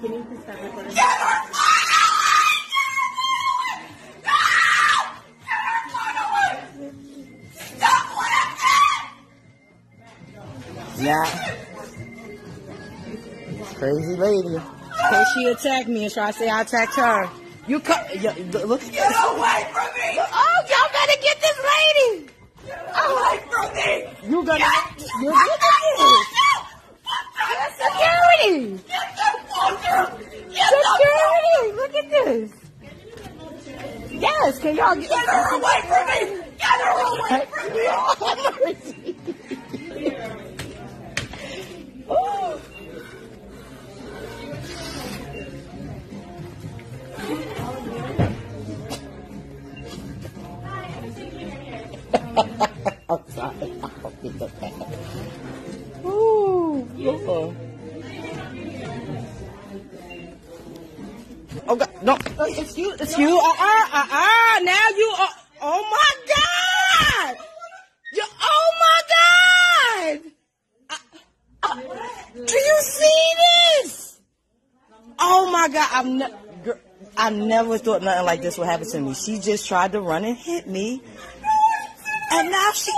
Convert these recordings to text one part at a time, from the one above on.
Can you please stop recording? Yeah. Crazy lady. So she attacked me, and so I say I attacked her. You come, look. Get away from me! Oh, y'all better get this lady! This. Yes. Can y'all get? Get her away from me! Get her away from me! Oh God! No, uh, excuse, excuse. Uh, uh, uh, uh. Now you are. Oh my God! You. Oh my God! Uh, do you see this? Oh my God! I've never. I never thought nothing like this would happen to me. She just tried to run and hit me, and now she.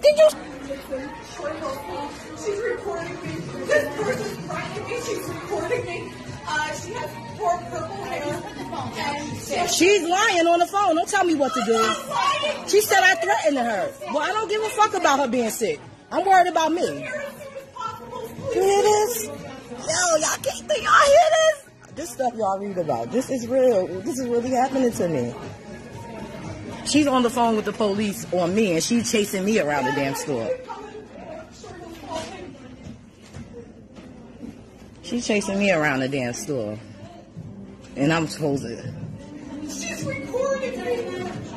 Did you? She's recording me. She's lying on the phone. Don't tell me what to do. She said I threatened her. Well, I don't give a fuck about her being sick. I'm worried about me. You hear this? Yo, y'all can't think y'all hear this? This stuff y'all read about. This is real. This is really happening to me. She's on the phone with the police on me, and she's chasing me around the damn store. She's chasing me around the damn store. And I'm supposed to. She's recording.